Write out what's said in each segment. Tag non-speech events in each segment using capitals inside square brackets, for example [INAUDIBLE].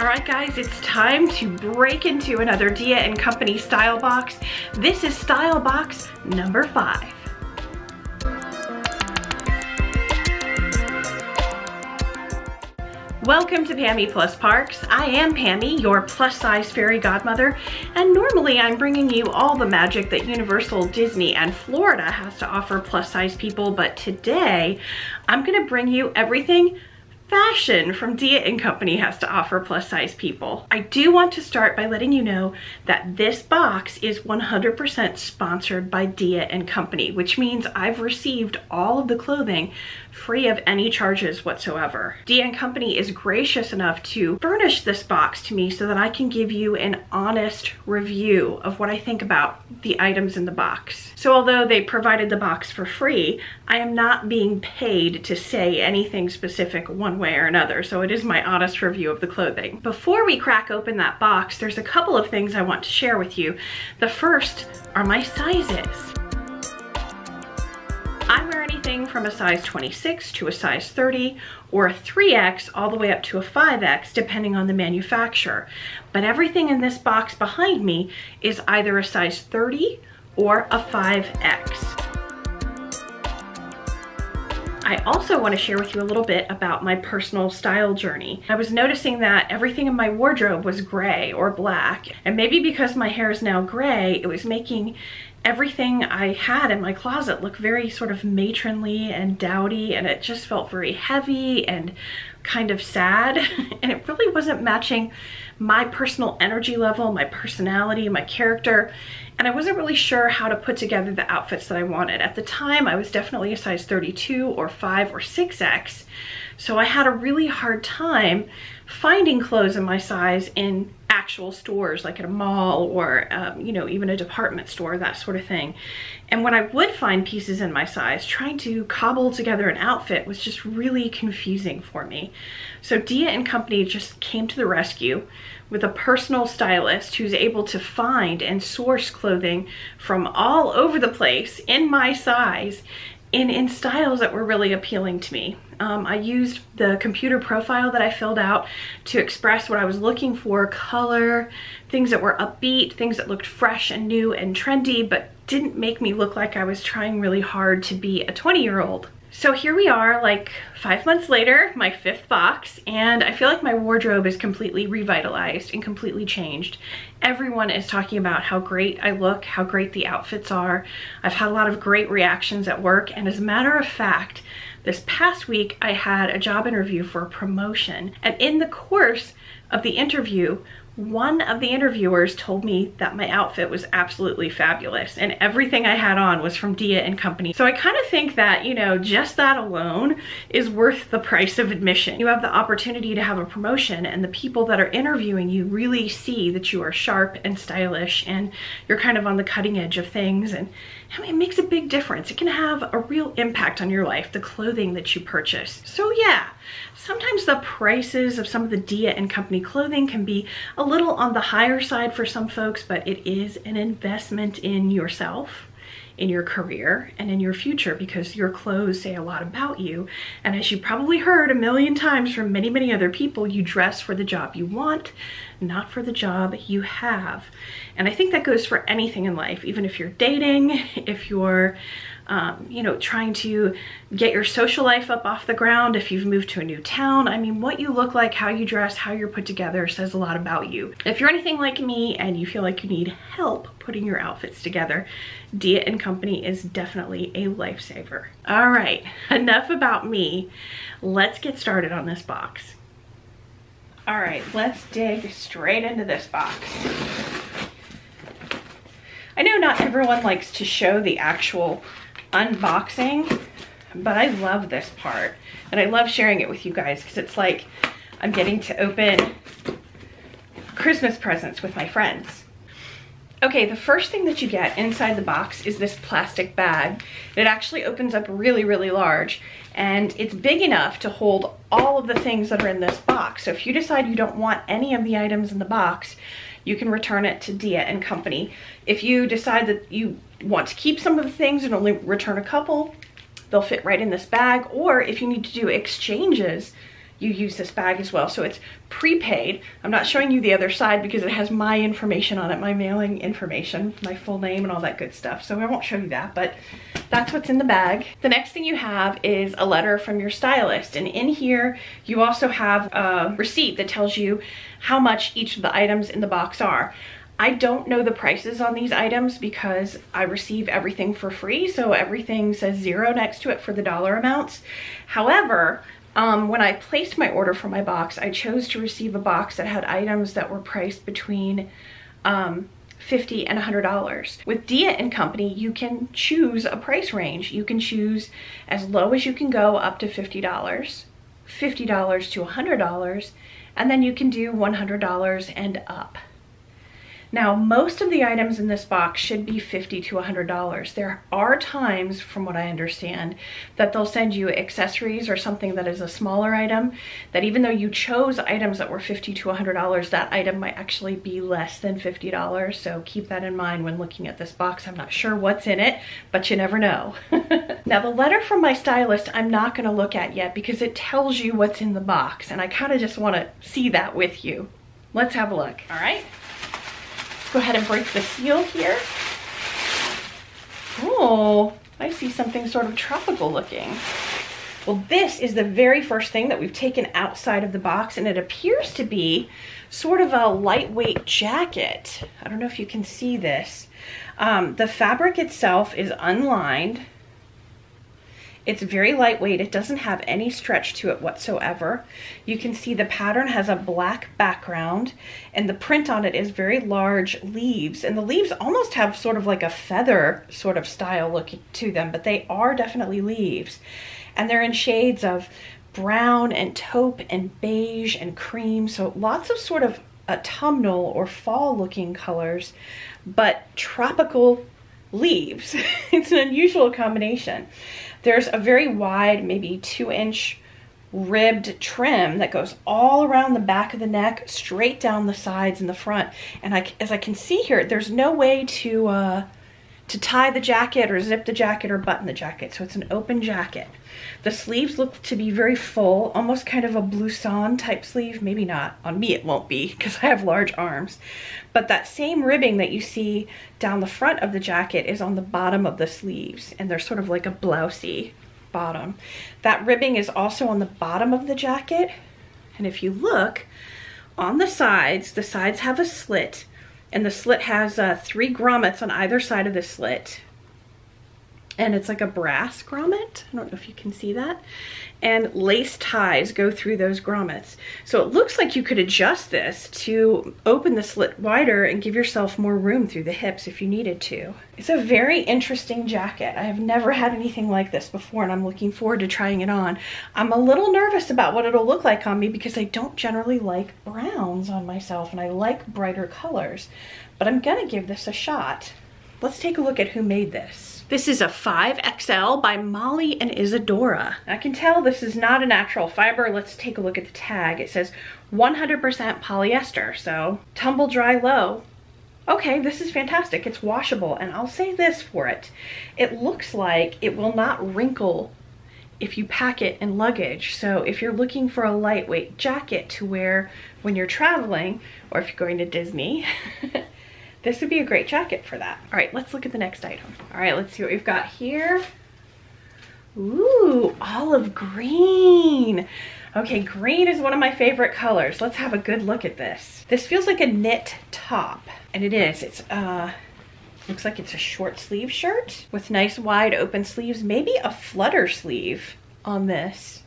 All right, guys, it's time to break into another Dia and Company style box. This is style box number five. Welcome to Pammie Plus Parks. I am Pammie, your plus size fairy godmother, and normally I'm bringing you all the magic that Universal, Disney, and Florida has to offer plus size people, but today I'm gonna bring you everything fashion from Dia & Company has to offer plus size people. I do want to start by letting you know that this box is 100% sponsored by Dia & Company, which means I've received all of the clothing free of any charges whatsoever. Dia & Company is gracious enough to furnish this box to me so that I can give you an honest review of what I think about the items in the box. So although they provided the box for free, I am not being paid to say anything specific one way or another, so it is my honest review of the clothing. Before we crack open that box, there's a couple of things I want to share with you. The first are my sizes. From a size 26 to a size 30 or a 3X all the way up to a 5X depending on the manufacturer. But everything in this box behind me is either a size 30 or a 5X. I also want to share with you a little bit about my personal style journey. I was noticing that everything in my wardrobe was gray or black, and maybe because my hair is now gray, it was making everything I had in my closet looked very sort of matronly and dowdy and it just felt very heavy and kind of sad. [LAUGHS] And it really wasn't matching my personal energy level, my personality, my character. And I wasn't really sure how to put together the outfits that I wanted. At the time I was definitely a size 32 or 5 or 6X so I had a really hard time finding clothes in my size in actual stores like at a mall or um, you know even a department store that sort of thing. And when I would find pieces in my size trying to cobble together an outfit was just really confusing for me. So Dia and company just came to the rescue with a personal stylist who's able to find and source clothing from all over the place in my size in, in styles that were really appealing to me. Um, I used the computer profile that I filled out to express what I was looking for, color, things that were upbeat, things that looked fresh and new and trendy, but didn't make me look like I was trying really hard to be a 20 year old. So here we are like five months later, my fifth box, and I feel like my wardrobe is completely revitalized and completely changed. Everyone is talking about how great I look, how great the outfits are. I've had a lot of great reactions at work, and as a matter of fact, this past week I had a job interview for a promotion, and in the course of the interview, one of the interviewers told me that my outfit was absolutely fabulous and everything I had on was from Dia and Company. So I kind of think that, you know, just that alone is worth the price of admission. You have the opportunity to have a promotion and the people that are interviewing you really see that you are sharp and stylish and you're kind of on the cutting edge of things and I mean, it makes a big difference. It can have a real impact on your life, the clothing that you purchase. So yeah, sometimes the prices of some of the Dia and Company clothing can be a little on the higher side for some folks, but it is an investment in yourself in your career and in your future because your clothes say a lot about you. And as you probably heard a million times from many, many other people, you dress for the job you want, not for the job you have. And I think that goes for anything in life, even if you're dating, [LAUGHS] if you're um, you know, trying to get your social life up off the ground if you've moved to a new town. I mean, what you look like, how you dress, how you're put together says a lot about you. If you're anything like me and you feel like you need help putting your outfits together, Dia & Company is definitely a lifesaver. All right, [LAUGHS] enough about me. Let's get started on this box. All right, let's dig straight into this box. I know not everyone likes to show the actual unboxing, but I love this part. And I love sharing it with you guys because it's like I'm getting to open Christmas presents with my friends. Okay, the first thing that you get inside the box is this plastic bag. It actually opens up really, really large and it's big enough to hold all of the things that are in this box. So if you decide you don't want any of the items in the box, you can return it to Dia and Company. If you decide that you want to keep some of the things and only return a couple, they'll fit right in this bag. Or if you need to do exchanges, you use this bag as well. So it's prepaid. I'm not showing you the other side because it has my information on it, my mailing information, my full name and all that good stuff. So I won't show you that, but that's what's in the bag. The next thing you have is a letter from your stylist. And in here, you also have a receipt that tells you how much each of the items in the box are. I don't know the prices on these items because I receive everything for free, so everything says zero next to it for the dollar amounts. However, um, when I placed my order for my box, I chose to receive a box that had items that were priced between um, 50 and $100. With Dia and Company, you can choose a price range. You can choose as low as you can go up to $50, $50 to $100, and then you can do $100 and up. Now, most of the items in this box should be 50 to $100. There are times, from what I understand, that they'll send you accessories or something that is a smaller item, that even though you chose items that were 50 to $100, that item might actually be less than $50. So keep that in mind when looking at this box. I'm not sure what's in it, but you never know. [LAUGHS] now, the letter from my stylist, I'm not gonna look at yet because it tells you what's in the box, and I kinda just wanna see that with you. Let's have a look, all right? Go ahead and break the seal here. Oh, I see something sort of tropical looking. Well, this is the very first thing that we've taken outside of the box and it appears to be sort of a lightweight jacket. I don't know if you can see this. Um, the fabric itself is unlined it's very lightweight. It doesn't have any stretch to it whatsoever. You can see the pattern has a black background and the print on it is very large leaves. And the leaves almost have sort of like a feather sort of style look to them, but they are definitely leaves. And they're in shades of brown and taupe and beige and cream. So lots of sort of autumnal or fall looking colors, but tropical leaves. [LAUGHS] it's an unusual combination. There's a very wide, maybe two inch ribbed trim that goes all around the back of the neck, straight down the sides and the front. And I, as I can see here, there's no way to, uh, to tie the jacket or zip the jacket or button the jacket. So it's an open jacket. The sleeves look to be very full, almost kind of a blouson type sleeve. Maybe not. On me it won't be because I have large arms. But that same ribbing that you see down the front of the jacket is on the bottom of the sleeves. And they're sort of like a blousey bottom. That ribbing is also on the bottom of the jacket. And if you look on the sides, the sides have a slit. And the slit has uh, three grommets on either side of the slit and it's like a brass grommet. I don't know if you can see that. And lace ties go through those grommets. So it looks like you could adjust this to open the slit wider and give yourself more room through the hips if you needed to. It's a very interesting jacket. I have never had anything like this before and I'm looking forward to trying it on. I'm a little nervous about what it'll look like on me because I don't generally like browns on myself and I like brighter colors, but I'm gonna give this a shot. Let's take a look at who made this. This is a 5XL by Molly and Isadora. I can tell this is not a natural fiber. Let's take a look at the tag. It says 100% polyester, so tumble dry low. Okay, this is fantastic. It's washable, and I'll say this for it. It looks like it will not wrinkle if you pack it in luggage. So if you're looking for a lightweight jacket to wear when you're traveling, or if you're going to Disney, [LAUGHS] This would be a great jacket for that. All right, let's look at the next item. All right, let's see what we've got here. Ooh, olive green. Okay, green is one of my favorite colors. Let's have a good look at this. This feels like a knit top, and it is. It's, uh, looks like it's a short sleeve shirt with nice wide open sleeves, maybe a flutter sleeve on this.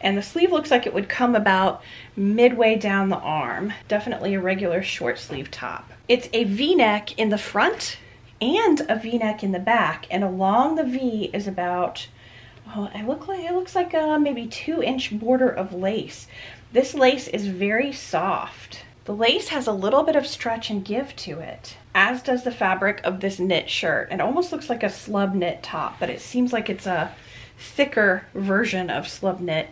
And the sleeve looks like it would come about midway down the arm. Definitely a regular short sleeve top. It's a v-neck in the front and a v-neck in the back. And along the v is about, oh, it, look like, it looks like a maybe two inch border of lace. This lace is very soft. The lace has a little bit of stretch and give to it, as does the fabric of this knit shirt. It almost looks like a slub knit top, but it seems like it's a thicker version of slub knit.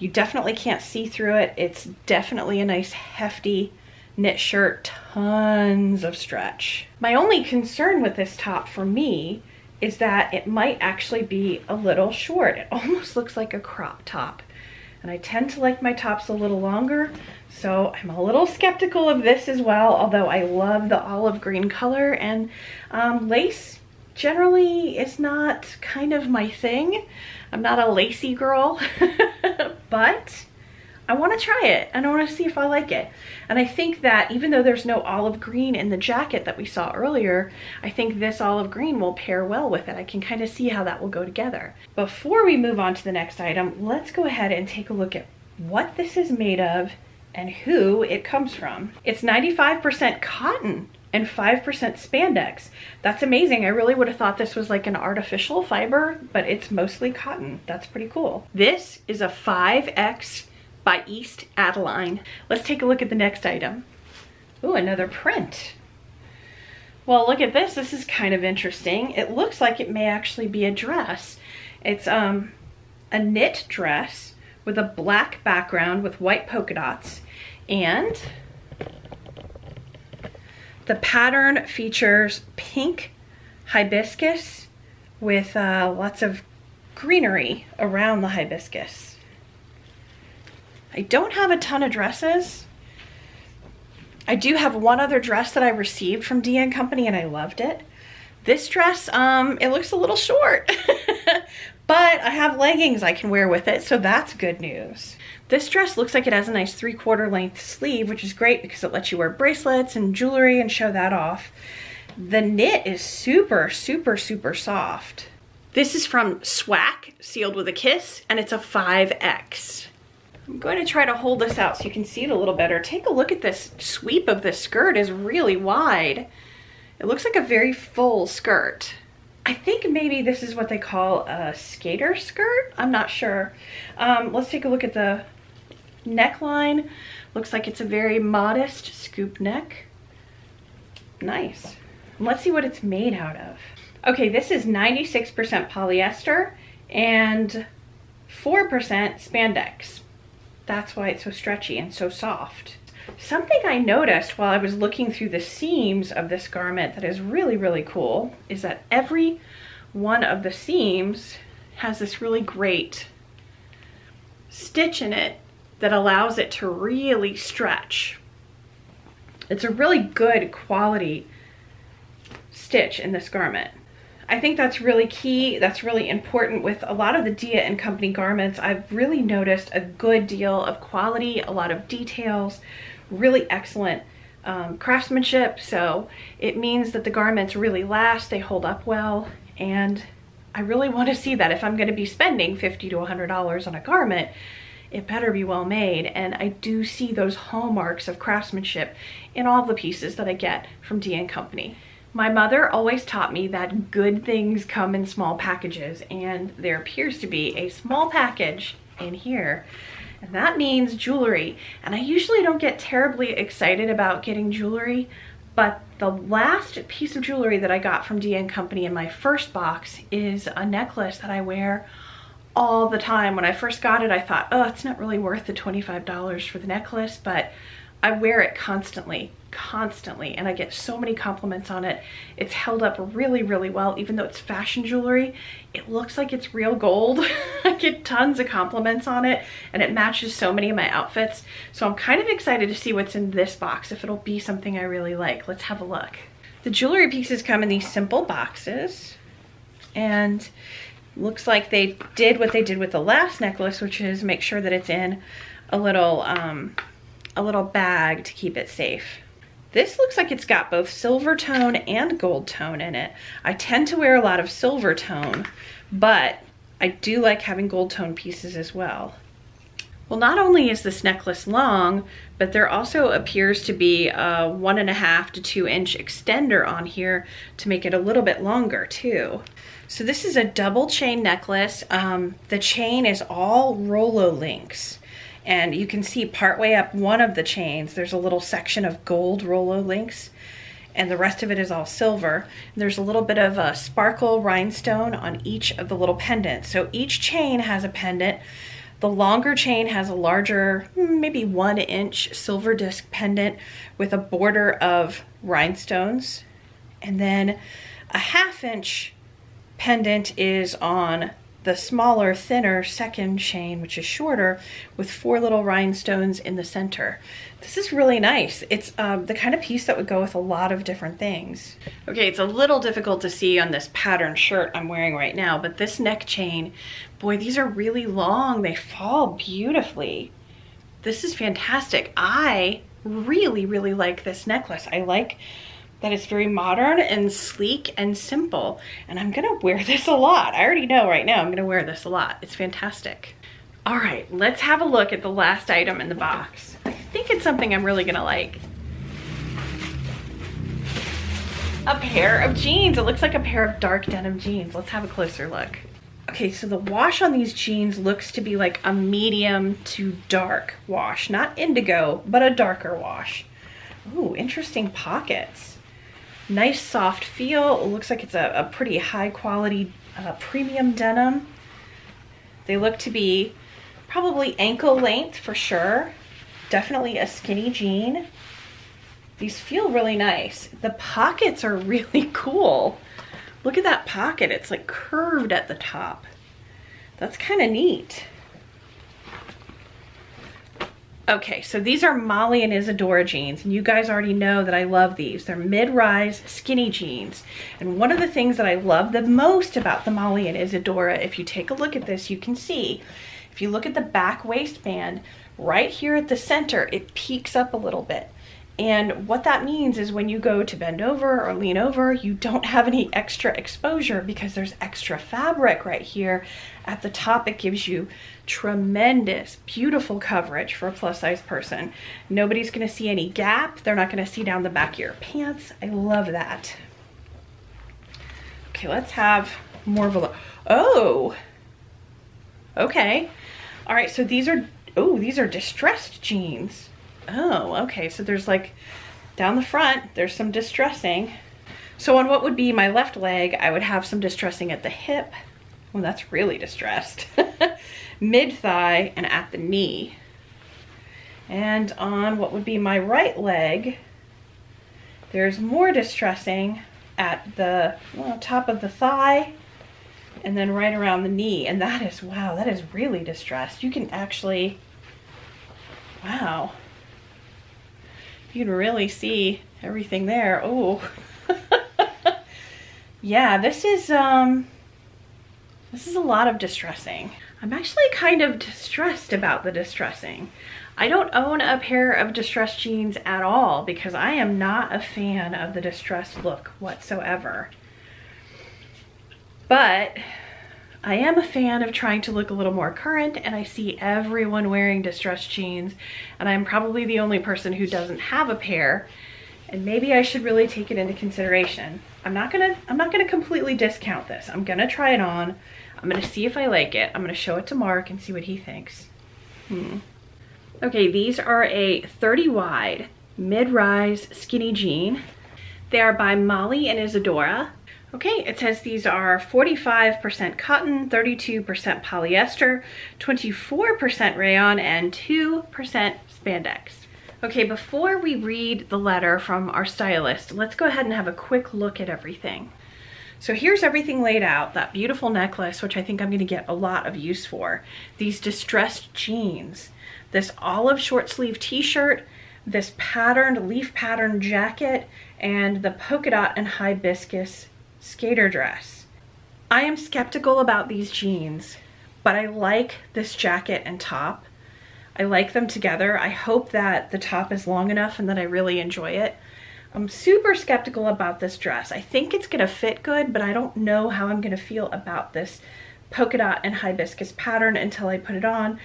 You definitely can't see through it. It's definitely a nice hefty knit shirt, tons of stretch. My only concern with this top for me is that it might actually be a little short. It [LAUGHS] almost looks like a crop top. And I tend to like my tops a little longer, so I'm a little skeptical of this as well, although I love the olive green color and um, lace generally is not kind of my thing. I'm not a lacy girl, [LAUGHS] but I want to try it and I want to see if I like it. And I think that even though there's no olive green in the jacket that we saw earlier, I think this olive green will pair well with it. I can kind of see how that will go together. Before we move on to the next item, let's go ahead and take a look at what this is made of and who it comes from. It's 95% cotton and 5% spandex. That's amazing. I really would have thought this was like an artificial fiber, but it's mostly cotton. That's pretty cool. This is a 5X by East Adeline. Let's take a look at the next item. Ooh, another print. Well, look at this. This is kind of interesting. It looks like it may actually be a dress. It's um, a knit dress with a black background with white polka dots. And the pattern features pink hibiscus with uh, lots of greenery around the hibiscus. I don't have a ton of dresses. I do have one other dress that I received from Dia Company and I loved it. This dress, um, it looks a little short, [LAUGHS] but I have leggings I can wear with it, so that's good news. This dress looks like it has a nice three quarter length sleeve, which is great because it lets you wear bracelets and jewelry and show that off. The knit is super, super, super soft. This is from SWAK, sealed with a kiss, and it's a 5X. I'm going to try to hold this out so you can see it a little better. Take a look at this sweep of the skirt is really wide. It looks like a very full skirt. I think maybe this is what they call a skater skirt. I'm not sure. Um, let's take a look at the neckline. Looks like it's a very modest scoop neck. Nice. Let's see what it's made out of. Okay, this is 96% polyester and 4% spandex. That's why it's so stretchy and so soft. Something I noticed while I was looking through the seams of this garment that is really, really cool is that every one of the seams has this really great stitch in it that allows it to really stretch. It's a really good quality stitch in this garment. I think that's really key. That's really important with a lot of the Dia and Company garments. I've really noticed a good deal of quality, a lot of details, really excellent um, craftsmanship. So it means that the garments really last, they hold up well, and I really want to see that. If I'm going to be spending 50 to $100 on a garment, it better be well made. And I do see those hallmarks of craftsmanship in all the pieces that I get from Dia & Company. My mother always taught me that good things come in small packages and there appears to be a small package in here and that means jewelry. And I usually don't get terribly excited about getting jewelry, but the last piece of jewelry that I got from Dia & Company in my first box is a necklace that I wear all the time. When I first got it, I thought, oh, it's not really worth the $25 for the necklace, but I wear it constantly constantly and I get so many compliments on it. It's held up really, really well. Even though it's fashion jewelry, it looks like it's real gold. [LAUGHS] I get tons of compliments on it and it matches so many of my outfits. So I'm kind of excited to see what's in this box, if it'll be something I really like. Let's have a look. The jewelry pieces come in these simple boxes and looks like they did what they did with the last necklace, which is make sure that it's in a little, um, a little bag to keep it safe. This looks like it's got both silver tone and gold tone in it. I tend to wear a lot of silver tone, but I do like having gold tone pieces as well. Well, not only is this necklace long, but there also appears to be a one and a half to two inch extender on here to make it a little bit longer too. So this is a double chain necklace. Um, the chain is all Rolo links and you can see partway up one of the chains there's a little section of gold Rolo links and the rest of it is all silver. There's a little bit of a sparkle rhinestone on each of the little pendants. So each chain has a pendant. The longer chain has a larger, maybe one inch silver disc pendant with a border of rhinestones. And then a half inch pendant is on the smaller, thinner second chain, which is shorter, with four little rhinestones in the center. This is really nice. It's um, the kind of piece that would go with a lot of different things. Okay, it's a little difficult to see on this pattern shirt I'm wearing right now, but this neck chain, boy, these are really long. They fall beautifully. This is fantastic. I really, really like this necklace. I like that it's very modern and sleek and simple. And I'm gonna wear [LAUGHS] this a lot. I already know right now I'm gonna wear this a lot. It's fantastic. All right, let's have a look at the last item in the box. I think it's something I'm really gonna like. A pair of jeans. It looks like a pair of dark denim jeans. Let's have a closer look. Okay, so the wash on these jeans looks to be like a medium to dark wash. Not indigo, but a darker wash. Ooh, interesting pockets. Nice soft feel. It looks like it's a, a pretty high quality uh, premium denim. They look to be probably ankle length for sure. Definitely a skinny jean. These feel really nice. The pockets are [LAUGHS] really cool. Look at that pocket. It's like curved at the top. That's kind of neat. Okay, so these are Molly and Isadora jeans, and you guys already know that I love these. They're mid-rise skinny jeans. And one of the things that I love the most about the Molly and Isadora, if you take a look at this, you can see, if you look at the back waistband, right here at the center, it peaks up a little bit. And what that means is when you go to bend over or lean over, you don't have any extra exposure because there's extra fabric right here. At the top, it gives you tremendous, beautiful coverage for a plus size person. Nobody's gonna see any gap. They're not gonna see down the back of your pants. I love that. Okay, let's have more of a look. Oh, okay. All right, so these are, oh, these are distressed jeans. Oh, okay. So there's like down the front, there's some distressing. So on what would be my left leg, I would have some distressing at the hip. Well, that's really distressed. [LAUGHS] Mid thigh and at the knee. And on what would be my right leg, there's more distressing at the well, top of the thigh and then right around the knee. And that is, wow, that is really distressed. You can actually, wow you can really see everything there. Oh, [LAUGHS] yeah, this is, um, this is a lot of distressing. I'm actually kind of distressed about the distressing. I don't own a pair of distressed jeans at all because I am not a fan of the distressed look whatsoever. But I am a fan of trying to look a little more current and I see everyone wearing distressed jeans and I'm probably the only person who doesn't have a pair and maybe I should really take it into consideration. I'm not gonna, I'm not gonna completely discount this. I'm gonna try it on. I'm gonna see if I like it. I'm gonna show it to Mark and see what he thinks. Hmm. Okay, these are a 30 wide mid-rise skinny jean. They are by Molly and Isadora. Okay, it says these are 45% cotton, 32% polyester, 24% rayon, and 2% spandex. Okay, before we read the letter from our stylist, let's go ahead and have a quick look at everything. So here's everything laid out, that beautiful necklace, which I think I'm gonna get a lot of use for, these distressed jeans, this olive short sleeve t-shirt, this patterned, leaf pattern jacket, and the polka dot and hibiscus skater dress. I am skeptical about these jeans, but I like this jacket and top. I like them together. I hope that the top is long enough and that I really enjoy it. I'm super skeptical about this dress. I think it's gonna fit good, but I don't know how I'm gonna feel about this polka dot and hibiscus pattern until I put it on.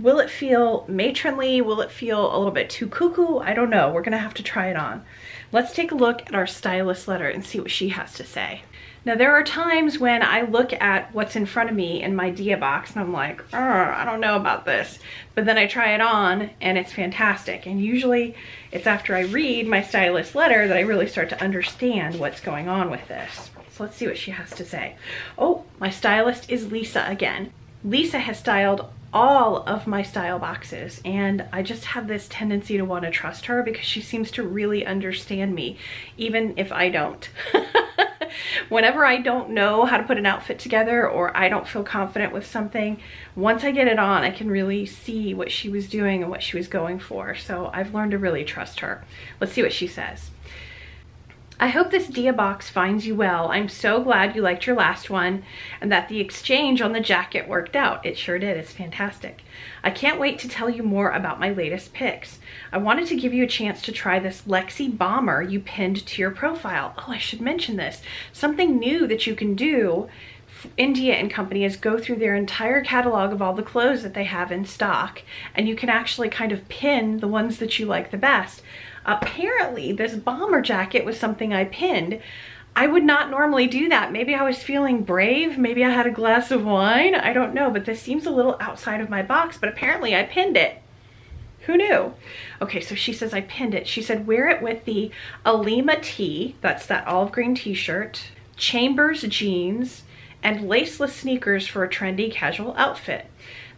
Will it feel matronly? Will it feel a little bit too cuckoo? I don't know. We're gonna have to try it on. Let's take a look at our stylist letter and see what she has to say. Now there are times when I look at what's in front of me in my Dia box and I'm like, I don't know about this. But then I try it on and it's fantastic. And usually it's after I read my stylist letter that I really start to understand what's going on with this. So let's see what she has to say. Oh, my stylist is Lisa again. Lisa has styled all of my style boxes and I just have this tendency to want to trust her because she seems to really understand me even if I don't. [LAUGHS] Whenever I don't know how to put an outfit together or I don't feel confident with something, once I get it on, I can really see what she was doing and what she was going for. So I've learned to really trust her. Let's see what she says. I hope this Dia box finds you well. I'm so glad you liked your last one and that the exchange on the jacket worked out. It sure did, it's fantastic. I can't wait to tell you more about my latest picks. I wanted to give you a chance to try this Lexi bomber you pinned to your profile. Oh, I should mention this. Something new that you can do in Dia and Company is go through their entire catalog of all the clothes that they have in stock and you can actually kind of pin the ones that you like the best. Apparently, this bomber jacket was something I pinned. I would not normally do that. Maybe I was feeling brave. Maybe I had a glass of wine. I don't know, but this seems a little outside of my box, but apparently I pinned it. Who knew? Okay, so she says I pinned it. She said wear it with the Alima tee, that's that olive green t-shirt, Chambers jeans, and laceless sneakers for a trendy casual outfit.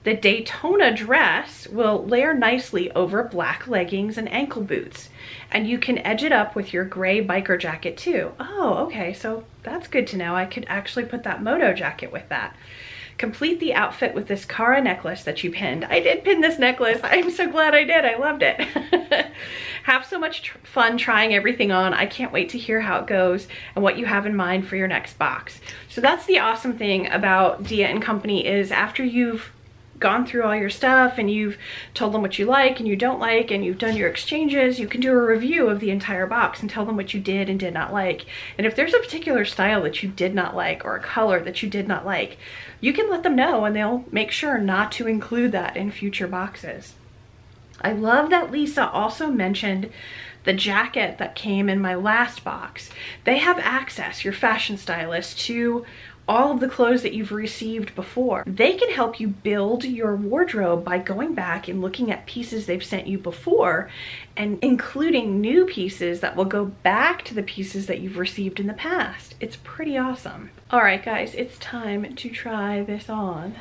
The Daytona dress will layer nicely over black leggings and ankle boots. And you can edge it up with your gray biker jacket too. Oh, okay, so that's good to know. I could actually put that moto jacket with that. Complete the outfit with this Kara necklace that you pinned. I did pin this necklace. I'm so glad I did. I loved it. [LAUGHS] have so much tr fun trying everything on. I can't wait to hear how it goes and what you have in mind for your next box. So that's the awesome thing about Dia and Company is after you've gone through all your stuff and you've told them what you like and you don't like and you've done your exchanges, you can do a review of the entire box and tell them what you did and did not like. And if there's a particular style that you did not like or a color that you did not like, you can let them know and they'll make sure not to include that in future boxes. I love that Lisa also mentioned the jacket that came in my last box. They have access, your fashion stylist, to all of the clothes that you've received before. They can help you build your wardrobe by going back and looking at pieces they've sent you before and including new pieces that will go back to the pieces that you've received in the past. It's pretty awesome. All right, guys, it's time to try this on.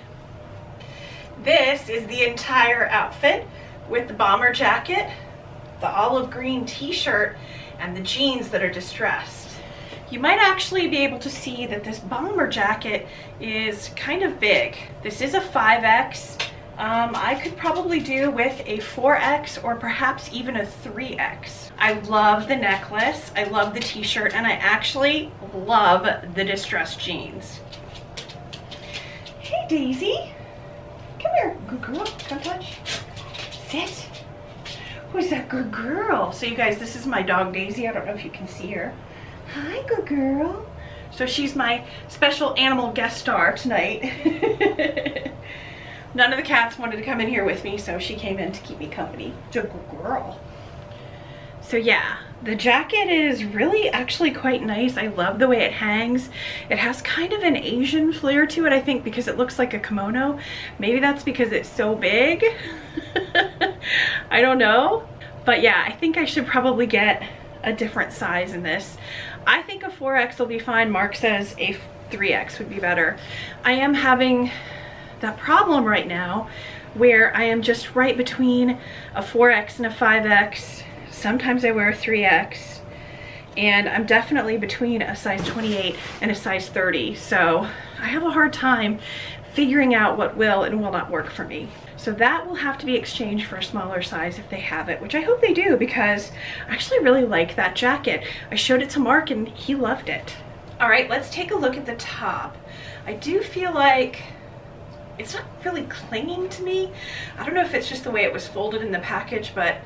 This is the entire outfit with the bomber jacket, the olive green t-shirt, and the jeans that are distressed you might actually be able to see that this bomber jacket is kind of big. This is a 5X. Um, I could probably do with a 4X or perhaps even a 3X. I love the necklace, I love the t-shirt, and I actually love the distressed jeans. Hey Daisy, come here, good girl, come touch, sit. Who's that good girl? So you guys, this is my dog Daisy, I don't know if you can see her. Hi, good girl. So she's my special animal guest star tonight. [LAUGHS] None of the cats wanted to come in here with me, so she came in to keep me company. Good girl. So yeah, the jacket is really actually quite nice. I love the way it hangs. It has kind of an Asian flair to it, I think, because it looks like a kimono. Maybe that's because it's so big. [LAUGHS] I don't know. But yeah, I think I should probably get a different size in this. I think a 4X will be fine. Mark says a 3X would be better. I am having that problem right now where I am just right between a 4X and a 5X. Sometimes I wear a 3X and I'm definitely between a size 28 and a size 30. So I have a hard time figuring out what will and will not work for me. So that will have to be exchanged for a smaller size if they have it, which I hope they do because I actually really like that jacket. I showed it to Mark and he loved it. All right, let's take a look at the top. I do feel like it's not really clinging to me. I don't know if it's just the way it was folded in the package, but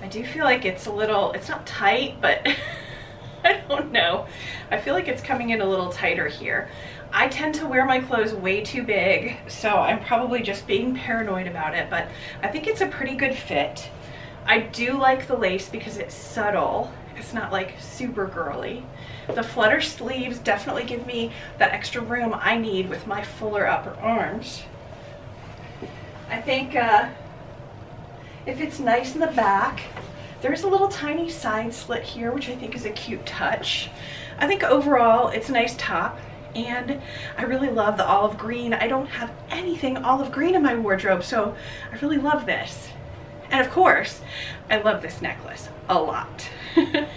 I do feel like it's a little, it's not tight, but [LAUGHS] I don't know. I feel like it's coming in a little tighter here. I tend to wear my clothes way too big, so I'm probably just being paranoid about it, but I think it's a pretty good fit. I do like the lace because it's subtle. It's not like super girly. The flutter sleeves definitely give me that extra room I need with my fuller upper arms. I think uh, if it's nice in the back, there's a little tiny side slit here, which I think is a cute touch. I think overall it's a nice top and I really love the olive green. I don't have anything olive green in my wardrobe, so I really love this. And of course, I love this necklace a lot. [LAUGHS]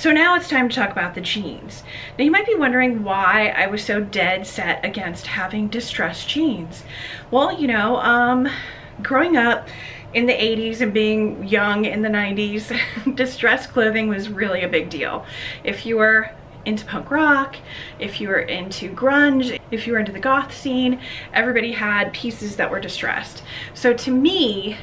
So now it's time to talk about the jeans. Now you might be wondering why I was so dead set against having distressed jeans. Well, you know, um, growing up in the 80s and being young in the 90s, [LAUGHS] distressed clothing was really a big deal. If you were into punk rock, if you were into grunge, if you were into the goth scene, everybody had pieces that were distressed. So to me,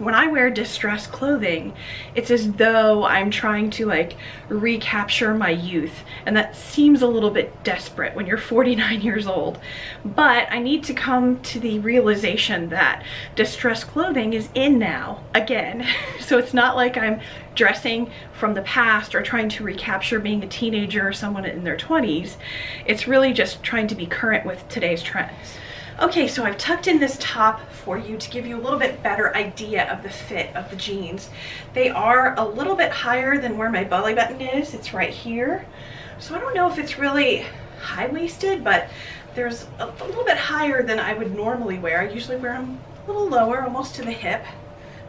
when I wear distressed clothing, it's as though I'm trying to like recapture my youth. And that seems a little bit desperate when you're [LAUGHS] 49 years old. But I need to come to the realization that distressed clothing is in now again. [LAUGHS] so it's not like I'm dressing from the past or trying to recapture being a teenager or someone in their 20s. It's really just trying to be current with today's trends. Okay, so I've tucked in this top for you to give you a little bit better idea of the fit of the jeans. They are a little bit higher than where my belly button is. It's right here. So I don't know if it's really high-waisted, but there's a, a little bit higher than I would normally wear. I usually wear them a little lower, almost to the hip,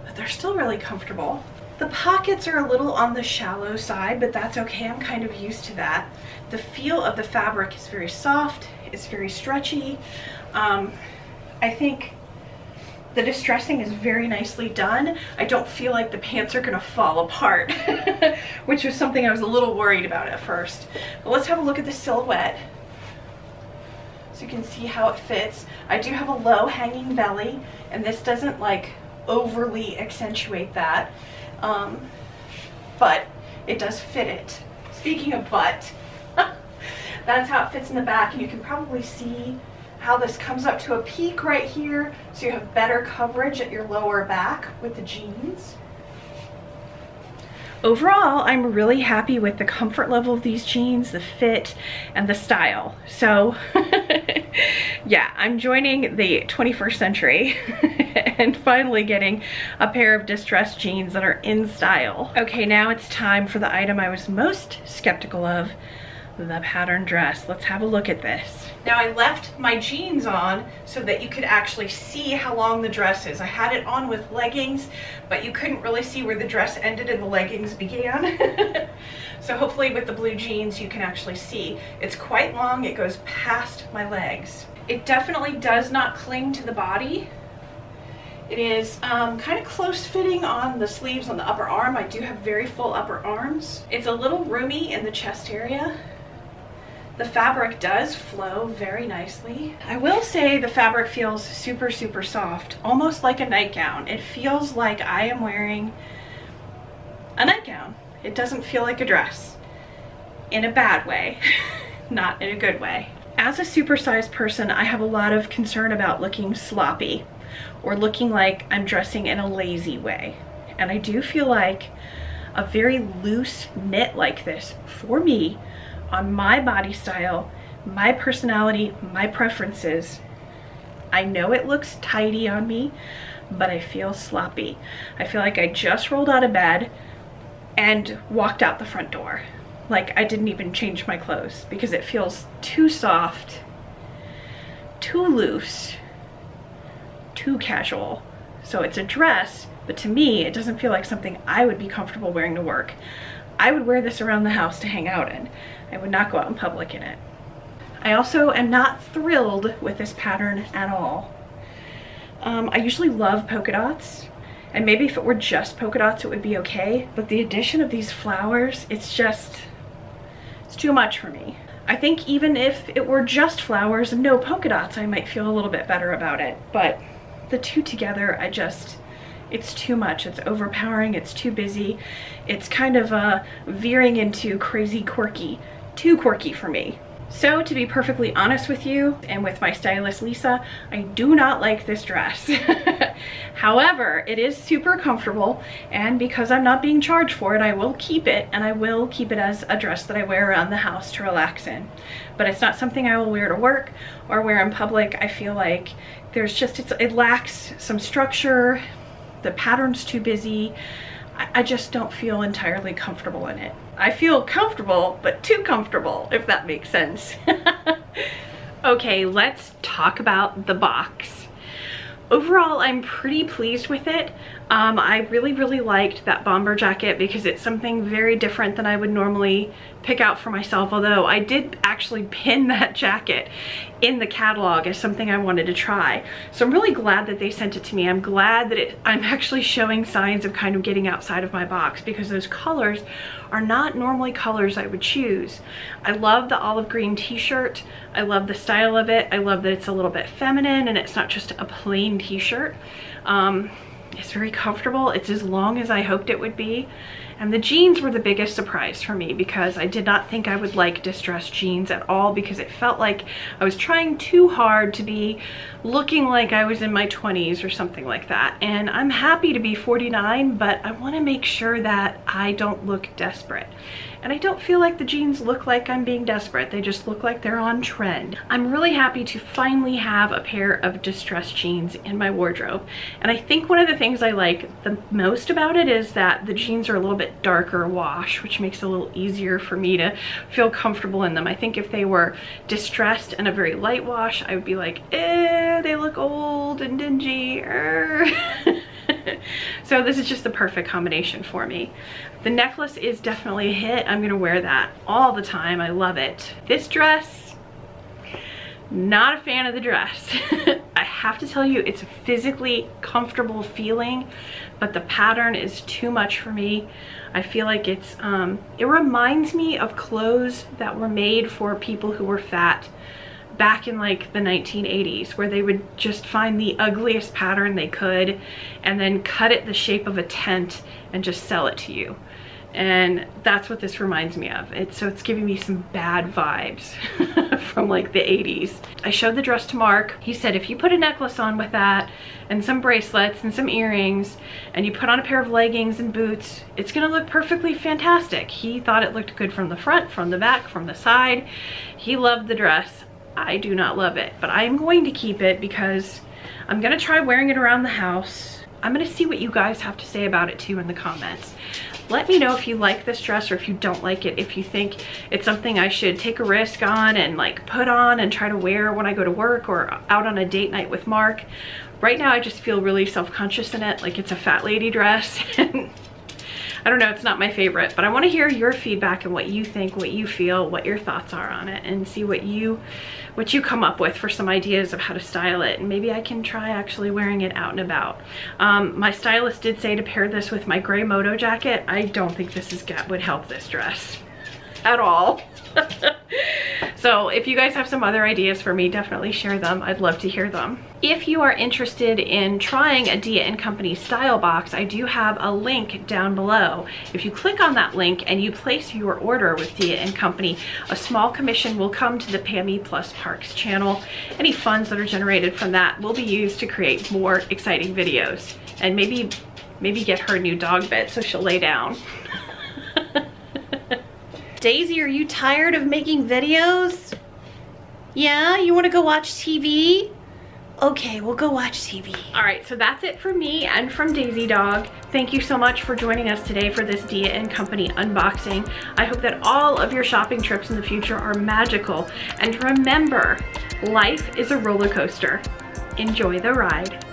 but they're still really comfortable. The pockets are a little on the shallow side, but that's okay. I'm kind of used to that. The feel of the fabric is very soft. It's very stretchy. Um, I think the distressing is very nicely done. I don't feel like the pants are gonna fall apart, [LAUGHS] which was something I was a little worried about at first. But let's have a look at the silhouette. So you can see how it fits. I do have a low hanging belly, and this doesn't like overly accentuate that. Um, but it does fit it. Speaking of butt, [LAUGHS] that's how it fits in the back, and you can probably see how this comes up to a peak right here so you have better coverage at your lower back with the jeans. Overall, I'm really happy with the comfort level of these jeans, the fit, and the style. So [LAUGHS] yeah, I'm joining the 21st century [LAUGHS] and finally getting a pair of distressed jeans that are in style. Okay, now it's time for the item I was most skeptical of, the pattern dress. Let's have a look at this. Now I left my jeans on so that you could actually see how long the dress is. I had it on with leggings, but you couldn't really see where the dress ended and the leggings began. [LAUGHS] so hopefully with the blue jeans you can actually see. It's quite long, it goes past my legs. It definitely does not cling to the body. It is um, kind of close fitting on the sleeves on the upper arm. I do have very full upper arms. It's a little roomy in the chest area the fabric does flow very nicely. I will say the fabric feels super, super soft, almost like a nightgown. It feels like I am wearing a nightgown. It doesn't feel like a dress in a bad way, [LAUGHS] not in a good way. As a supersized person, I have a lot of concern about looking sloppy or looking like I'm dressing in a lazy way. And I do feel like a very loose knit like this, for me, on my body style, my personality, my preferences. I know it looks tidy on me, but I feel sloppy. I feel like I just rolled out of bed and walked out the front door. Like I didn't even change my clothes because it feels too soft, too loose, too casual. So it's a dress, but to me, it doesn't feel like something I would be comfortable wearing to work. I would wear this around the house to hang out in. I would not go out in public in it. I also am not thrilled with this pattern at all. Um, I usually love polka dots and maybe if it were just polka dots it would be okay but the addition of these flowers it's just it's too much for me. I think even if it were just flowers and no polka dots I might feel a little bit better about it but the two together I just it's too much. It's overpowering. It's too busy. It's kind of uh, veering into crazy quirky too quirky for me. So to be perfectly honest with you and with my stylist Lisa, I do not like this dress. [LAUGHS] However, it is super comfortable and because I'm not being charged for it, I will keep it and I will keep it as a dress that I wear around the house to relax in. But it's not something I will wear to work or wear in public. I feel like there's just, it lacks some structure, the pattern's too busy, I just don't feel entirely comfortable in it. I feel comfortable, but too comfortable, if that makes sense. [LAUGHS] okay, let's talk about the box. Overall, I'm pretty pleased with it. Um, I really, really liked that bomber jacket because it's something very different than I would normally pick out for myself, although I did actually pin [LAUGHS] that jacket in the catalog as something I wanted to try. So I'm really glad that they sent it to me. I'm glad that it, I'm actually showing signs of kind of getting outside of my box because those colors are not normally colors I would choose. I love the olive green t-shirt. I love the style of it. I love that it's a little bit feminine and it's not just a plain t-shirt. Um, it's very comfortable. It's as long as I hoped it would be. And the jeans were the biggest surprise for me because I did not think I would like distressed jeans at all because it felt like I was trying too hard to be looking like I was in my 20s or something like that. And I'm happy to be 49, but I wanna make sure that I don't look desperate. And I don't feel like the jeans look like I'm being desperate. They just look like they're on trend. I'm really happy to finally have a pair of distressed jeans in my wardrobe. And I think one of the things I like the most about it is that the jeans are a little bit darker wash, which makes it a little easier for me to feel comfortable in them. I think if they were distressed and a very light wash, I would be like, eh, they look old and dingy. [LAUGHS] so this is just the perfect combination for me. The necklace is definitely a hit. I'm gonna wear that all the time. I love it. This dress, not a fan of the dress. [LAUGHS] I have to tell you, it's a physically comfortable feeling, but the pattern is too much for me. I feel like it's, um, it reminds me of clothes that were made for people who were fat back in like the 1980s where they would just find the ugliest pattern they could and then cut it the shape of a tent and just sell it to you and that's what this reminds me of. It's, so it's giving me some bad vibes [LAUGHS] from like the 80s. I showed the dress to Mark. He said if you put a necklace on with that and some bracelets and some earrings and you put on a pair of leggings and boots, it's gonna look perfectly fantastic. He thought it looked good from the front, from the back, from the side. He loved the dress. I do not love it, but I am going to keep it because I'm gonna try wearing it around the house. I'm gonna see what you guys have to say about it too in the comments. Let me know if you like this dress or if you don't like it, if you think it's something I should take a risk on and like put on and try to wear when I go to work or out on a date night with Mark. Right now I just feel really self-conscious in it, like it's a fat lady dress. [LAUGHS] I don't know, it's not my favorite, but I wanna hear your feedback and what you think, what you feel, what your thoughts are on it and see what you what you come up with for some ideas of how to style it. And maybe I can try actually wearing it out and about. Um, my stylist did say to pair this with my gray moto jacket. I don't think this is would help this dress at all. [LAUGHS] so if you guys have some other ideas for me, definitely share them. I'd love to hear them. If you are interested in trying a Dia & Company style box, I do have a link down below. If you click on that link and you place your order with Dia & Company, a small commission will come to the Pammie Plus Parks channel. Any funds that are generated from that will be used to create more exciting videos and maybe maybe get her a new dog bed so she'll lay down. [LAUGHS] Daisy, are you tired of making videos? Yeah, you wanna go watch TV? Okay, we'll go watch TV. All right, so that's it for me and from Daisy Dog. Thank you so much for joining us today for this Dia & Company unboxing. I hope that all of your shopping trips in the future are magical. And remember, life is a roller coaster. Enjoy the ride.